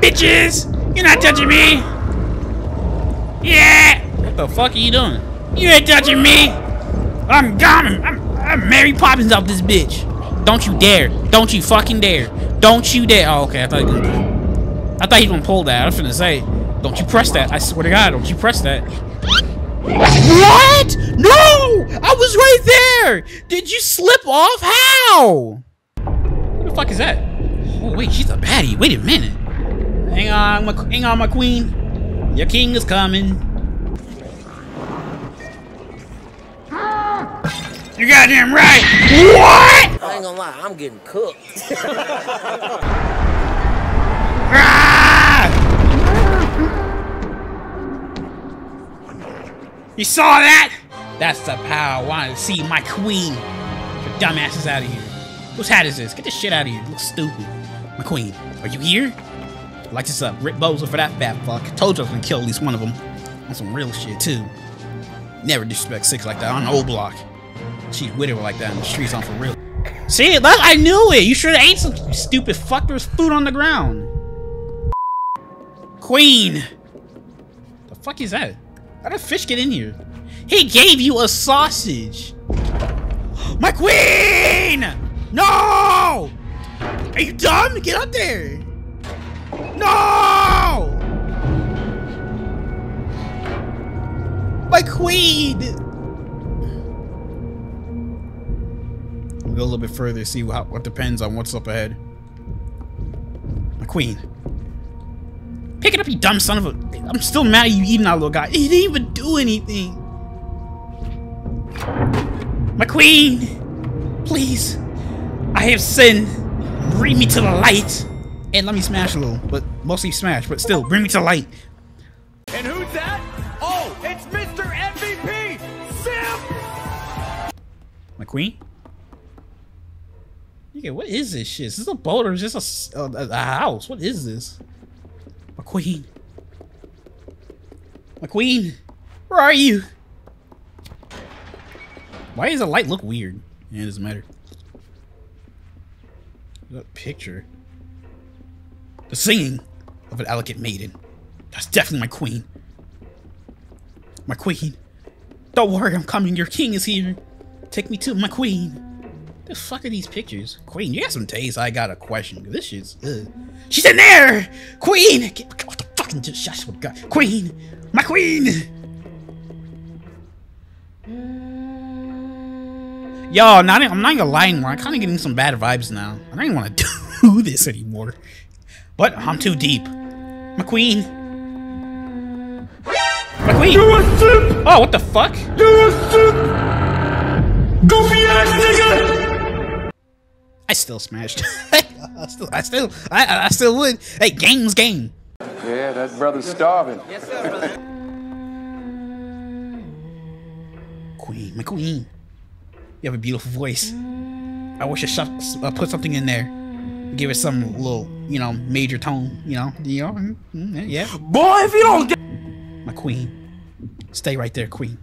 bitches! You're not touching me! Yeah! What the fuck are you doing? You ain't touching me! I'm gone! I'm, I'm Mary Poppins out this bitch! Don't you dare! Don't you fucking dare! Don't you dare! Oh, okay, I thought you were gonna I thought he was gonna pull that. I was gonna say, don't you press that. I swear to God, don't you press that. What? No! I was right there! Did you slip off? How? What the fuck is that? Oh, wait, she's a baddie. Wait a minute. Hang on, my, hang on, my queen. Your king is coming. You goddamn right. What? I ain't gonna lie, I'm getting cooked. You saw that? That's the power I wanted to see my queen. Your dumbasses out of here. Whose hat is this? Get this shit out of here. You look stupid. My queen, are you here? Like this up. Rip Bozo for that fat fuck. Told you I was gonna kill at least one of them. On some real shit, too. Never disrespect six like that on the old block. She's with like that in the streets on for real. See, look, I knew it. You should have ate some stupid fuck. There was food on the ground. Queen. The fuck is that? How did fish get in here? He gave you a sausage. My queen! No! Are you dumb? Get up there! No! My queen! We'll go a little bit further, see what, what depends on what's up ahead. My queen. Pick it up, you dumb son of a... I'm still mad at you eating that little guy. He didn't even do anything. My queen! Please. I have sinned. Bring me to the light. And let me smash a little, but mostly smash, but still, bring me to light. And who's that? Oh, it's Mr. MVP! Simp! My queen? Okay, what is this shit? Is this a boat or is this a, a, a house? What is this? My queen. My queen. Where are you? Why does the light look weird? Yeah, it doesn't matter. That picture. The singing of an elegant maiden. That's definitely my queen. My queen. Don't worry, I'm coming. Your king is here. Take me to my queen. The fuck are these pictures? Queen, you got some taste. I got a question. This shit's. She's in there! Queen! Get, what the fucking just shush what God. Queen! My queen! Yo, not, I'm not even lying. I'm kind of getting some bad vibes now. I don't even want to do this anymore. But I'm too deep. McQueen! McQueen! You're a simp! Oh, what the fuck? You're a simp! Goofy ass nigga! I still smashed. I still, I still, I, I still would. Hey, game's game. Yeah, that brother's starving. Queen, my queen. McQueen You have a beautiful voice. I wish I shuff, uh, put something in there. Give it some little, you know, major tone. You know, you know, mm, mm, yeah. Boy, if you don't get My queen. Stay right there, queen.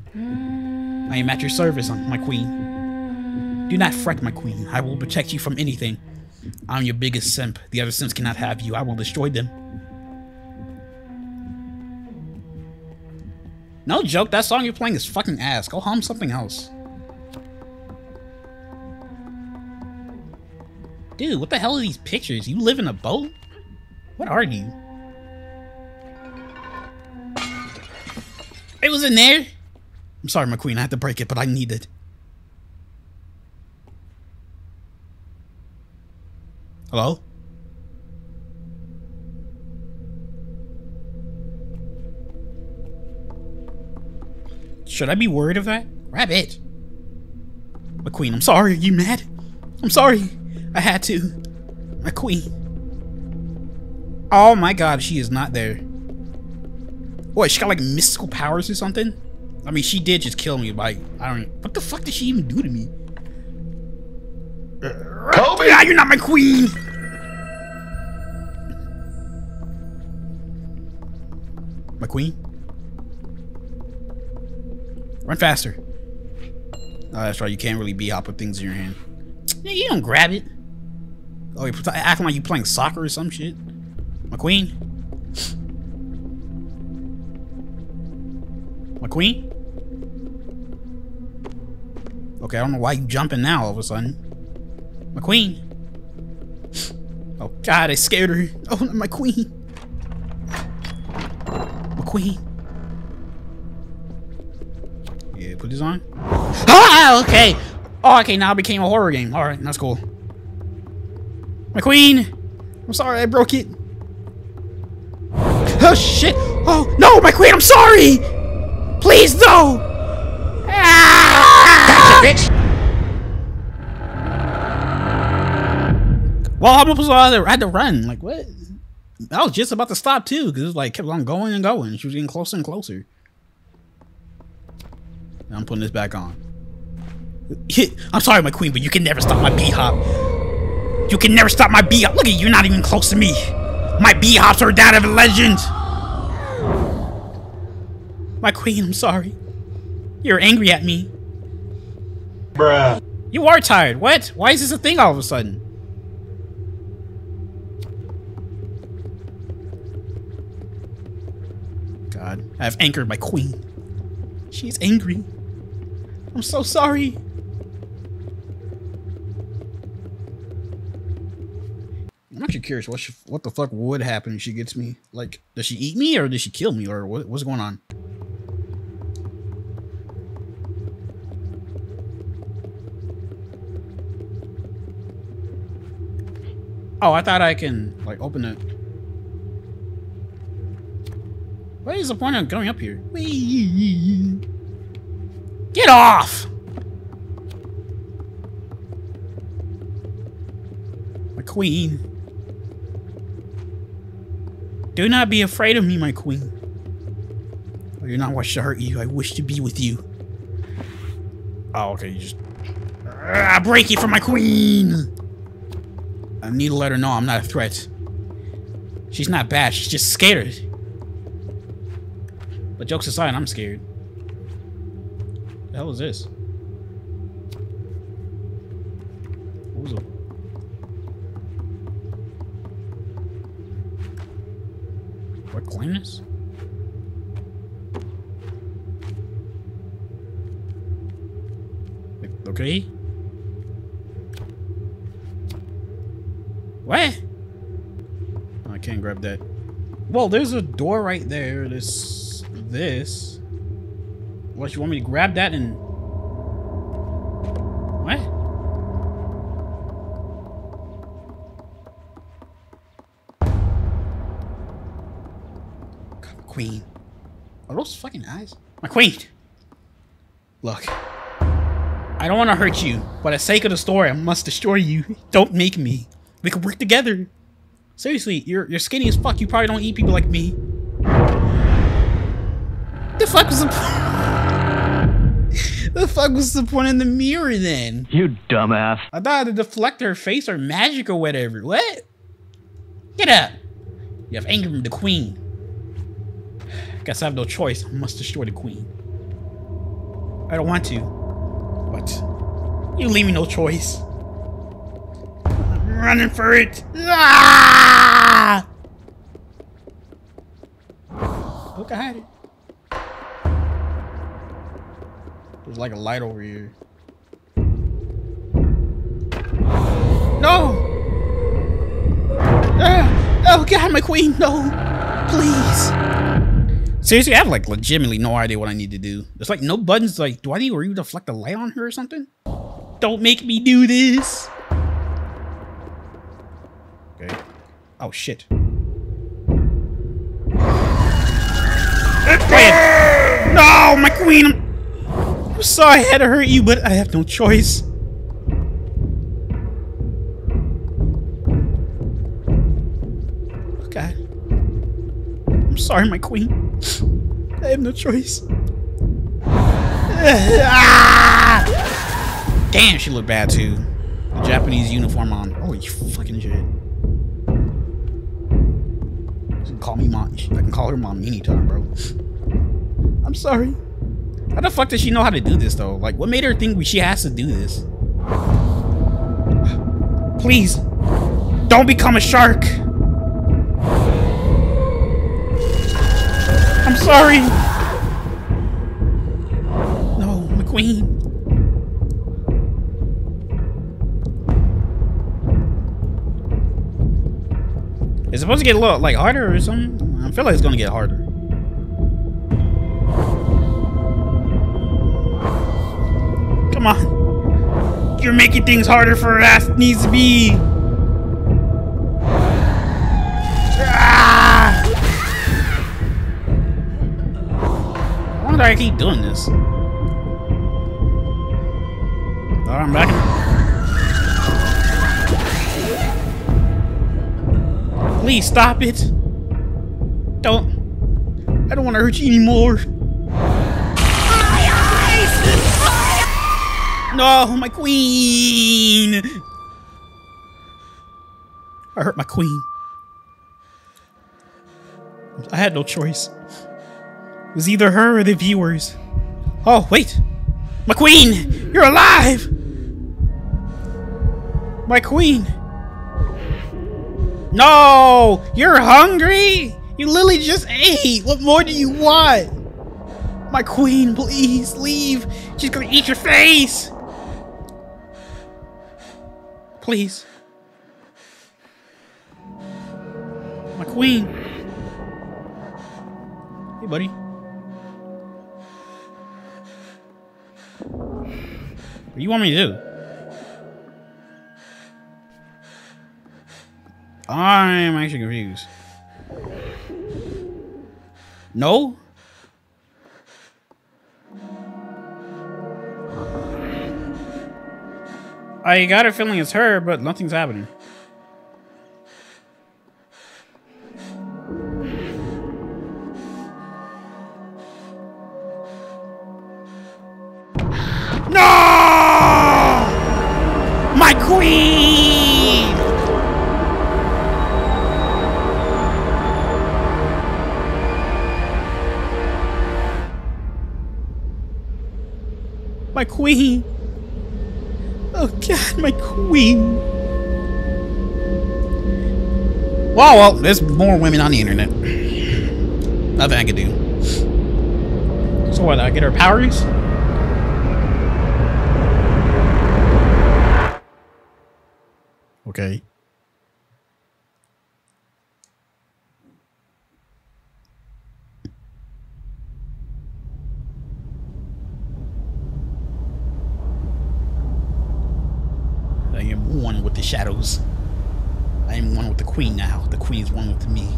I am at your service, my queen. Do not fret, my queen. I will protect you from anything. I'm your biggest simp. The other simps cannot have you. I will destroy them. No joke, that song you're playing is fucking ass. Go hum something else. Dude, what the hell are these pictures? You live in a boat? What are you? It was in there? I'm sorry, my queen. I had to break it, but I need it. Hello? Should I be worried of that? Rabbit! it. My queen, I'm sorry. Are you mad? I'm sorry. I had to. My queen. Oh my god, she is not there. What, she got like mystical powers or something? I mean, she did just kill me by, I don't what the fuck did she even do to me? Kobe! Ah, you're not my queen! My queen? Run faster. Oh, that's right, you can't really be hop with things in your hand. You don't grab it. Oh, you're acting like you're playing soccer or some shit. McQueen? McQueen? Okay, I don't know why you jumping now all of a sudden. McQueen! Oh god, I scared her. Oh, my queen! McQueen! Yeah, put this on. Ah, okay! Oh, okay, now it became a horror game. Alright, that's cool. My queen! I'm sorry, I broke it. Oh, shit! Oh, no, my queen, I'm sorry! Please, no! Ah! Gotcha, bitch! Well, I'm supposed to I had to run. Like, what? I was just about to stop, too, because it was like, kept on going and going. She was getting closer and closer. I'm putting this back on. I'm sorry, my queen, but you can never stop my B-hop. You can never stop my B-hop. Look at you, you're not even close to me. My B-hops are that of a legend. My queen, I'm sorry. You're angry at me. Bruh. You are tired. What? Why is this a thing all of a sudden? God, I have anchored my queen. She's angry. I'm so sorry. Curious what she, what the fuck would happen if she gets me. Like, does she eat me or does she kill me or what, what's going on? Oh, I thought I can like open it. What is the point of going up here? Get off! My queen. Do not be afraid of me, my queen. I do not wish to hurt you. I wish to be with you. Oh, okay. You just... Ah, break it for my queen! I need to let her know I'm not a threat. She's not bad. She's just scared. But jokes aside, I'm scared. The hell is this? What was it? What this? Okay. What? I can't grab that. Well, there's a door right there. This, this. What, you want me to grab that and... queen. Are those fucking eyes? My queen! Look. I don't want to hurt you, but for the sake of the story, I must destroy you. Don't make me. We can work together. Seriously, you're you're skinny as fuck. You probably don't eat people like me. The fuck was the The fuck was the point in the mirror then? You dumbass. I thought the deflect her face or magic or whatever. What? Get up. You have angered the queen. Guess I have no choice. I must destroy the queen. I don't want to. But you leave me no choice. I'm running for it. Ah! Look, I had it. There's like a light over here. No! Ah! Oh god, my queen, no! Please! Seriously, I have like legitimately no idea what I need to do. There's like no buttons like, do I need to reflect the light on her or something? Don't make me do this! Okay. Oh shit. No, my queen! I'm I'm sorry I had to hurt you, but I have no choice. Okay. I'm sorry, my queen. I have no choice. Damn, she looked bad too. The Japanese uniform on. Holy fucking shit. She can call me mom. I can call her mom anytime, bro. I'm sorry. How the fuck does she know how to do this though? Like, what made her think she has to do this? Please, don't become a shark. sorry! No, McQueen. It's supposed to get a little, like, harder or something? I feel like it's gonna get harder. Come on. You're making things harder for us needs to be. I wonder I keep doing this. Alright, I'm back. Please stop it. Don't. I don't want to hurt you anymore. No, my queen! I hurt my queen. I had no choice. It was either her or the viewers. Oh, wait! My queen! You're alive! My queen! No! You're hungry? You literally just ate! What more do you want? My queen, please, leave! She's gonna eat your face! Please. My queen. Hey, buddy. What do you want me to do? I'm actually confused. No? I got a feeling it's her, but nothing's happening. Well, well, there's more women on the internet. Nothing I can do. So what, I get her powers? Okay. I am one with the shadows. I am one with the queen now. The queen is one with me.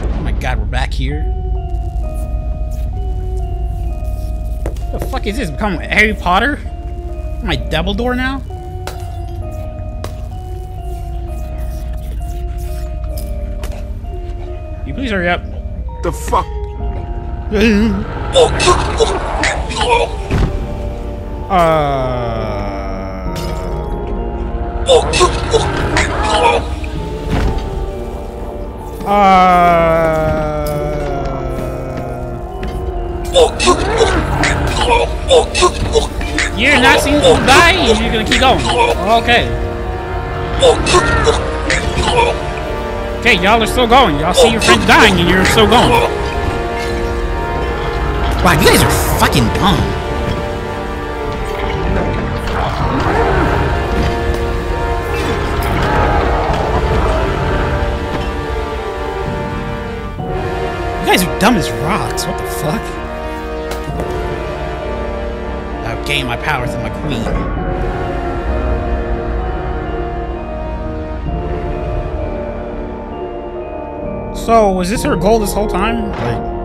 Oh my god, we're back here. What The fuck is this? Become Harry Potter? My I Dumbledore now? You please hurry up. The fuck? Oh, Uh. Uh. You're not seeing to die, you're gonna keep going. Okay. Okay, y'all are still going. Y'all see your friends dying and you're still going. Wow, you guys are fucking dumb. You guys are dumb as rocks. What the fuck? I've gained my power through my queen. So, was this her goal this whole time? Like,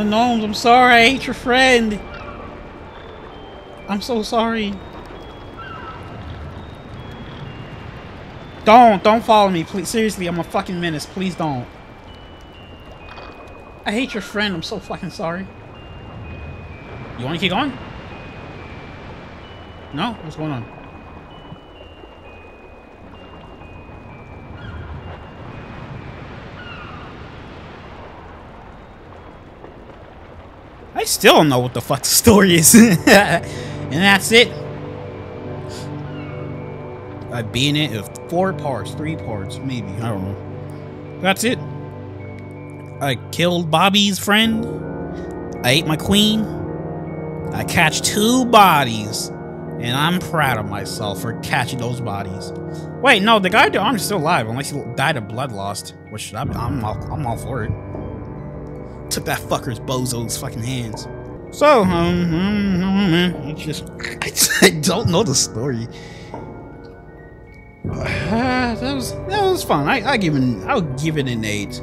the gnomes, I'm sorry. I hate your friend. I'm so sorry. Don't, don't follow me, please. Seriously, I'm a fucking menace. Please don't. I hate your friend. I'm so fucking sorry. You want to keep going? No? What's going on? Still don't know what the fuck the story is. and that's it. I've been in it four parts, three parts, maybe. I don't know. That's it. I killed Bobby's friend. I ate my queen. I catch two bodies. And I'm proud of myself for catching those bodies. Wait, no, the guy at the arm is still alive, unless he died of blood loss. Which I'm, I'm, all, I'm all for it. Took that fucker's bozo's fucking hands. So, um, um, it's just I, I don't know the story. Uh, that was that was fun. I I give it I'll give it an eight.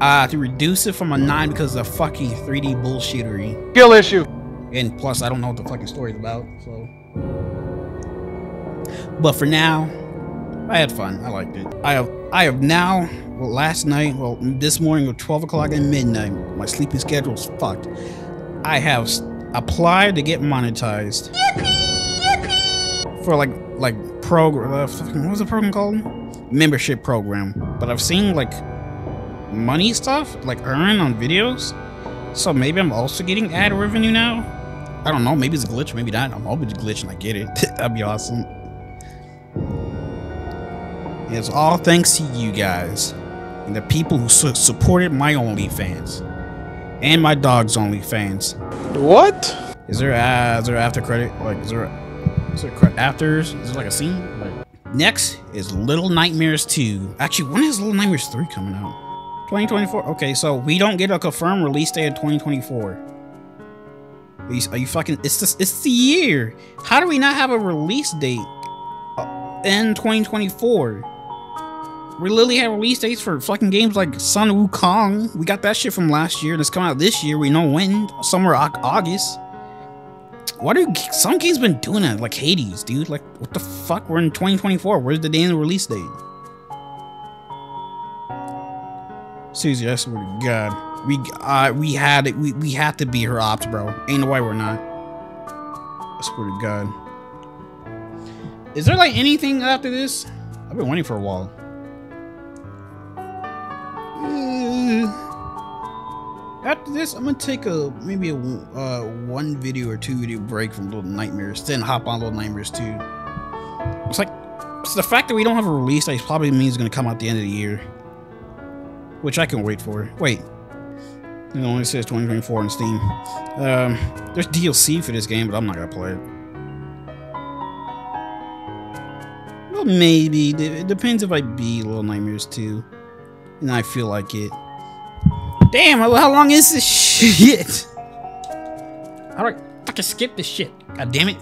Uh, to reduce it from a nine because of fucking 3D bullshittery. Skill issue. And plus, I don't know what the fucking story's about. So, but for now, I had fun. I liked it. I have I have now last night, well, this morning at 12 o'clock at midnight, my sleeping schedule's fucked. I have applied to get monetized. For like, like, program, uh, what was the program called? Membership program. But I've seen, like, money stuff, like, earn on videos. So maybe I'm also getting ad revenue now? I don't know, maybe it's a glitch, maybe not. I'm hoping it's a glitch and I get it. That'd be awesome. It's all thanks to you guys and the people who su supported my OnlyFans and my dog's OnlyFans. What? Is there uh, is there after credit? Like is there is there afters? Is there like a scene? Like next is Little Nightmares 2. Actually, when is Little Nightmares 3 coming out? 2024. Okay, so we don't get a confirmed release date in 2024. Are you, are you fucking? It's this. It's the year. How do we not have a release date uh, in 2024? We literally have release dates for fucking games like Sun Wukong. We got that shit from last year and it's coming out this year. We know when. Somewhere August. Why do some games been doing that? Like Hades, dude. Like, what the fuck? We're in 2024. Where's the damn release date? Seriously, I swear to God. We uh we had it we, we had to be her ops, bro. Ain't no way we're not. I swear to God. Is there like anything after this? I've been waiting for a while. This, I'm gonna take a maybe a uh, one video or two video break from Little Nightmares, then hop on Little Nightmares 2. It's like so the fact that we don't have a release date probably means it's gonna come out the end of the year, which I can wait for. Wait, it only says 2024 on Steam. Um, there's DLC for this game, but I'm not gonna play it. Well, maybe. It depends if I beat Little Nightmares 2 and I feel like it. Damn, how long is this shit? How do I fucking skip this shit? God damn it.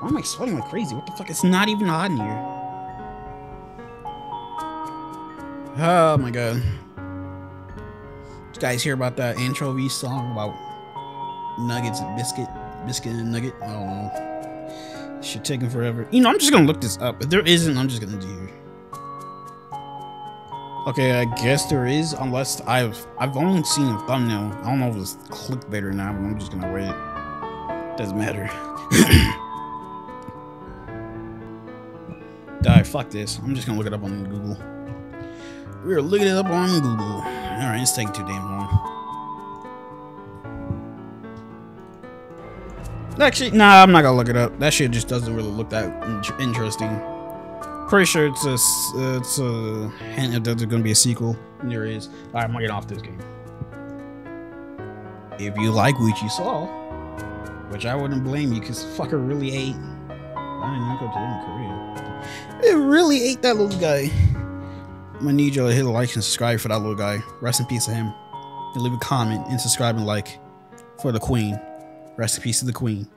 Why am I sweating like crazy? What the fuck? It's not even hot in here. Oh my god. Did you guys hear about that anchovy song about nuggets and biscuit? Biscuit and nugget? I don't know. Shit taking forever. You know, I'm just gonna look this up. If there isn't, I'm just gonna do Okay, I guess there is, unless I've I've only seen a thumbnail. I don't know if it's clickbait or not, but I'm just gonna wait. Doesn't matter. Die, fuck this. I'm just gonna look it up on Google. We're looking it up on Google. Alright, it's taking too damn long. Actually, nah, I'm not gonna look it up. That shit just doesn't really look that in interesting. Pretty sure it's a it's a hint that there's gonna be a sequel. And there is. All right, I'm gonna get off this game. If you like what you saw, which I wouldn't blame you, cause fucker really ate. I didn't go to in Korea. It really ate that little guy. I'm gonna need y'all to hit a like and subscribe for that little guy. Rest in peace to him. And leave a comment and subscribe and like for the queen. Rest in peace to the queen.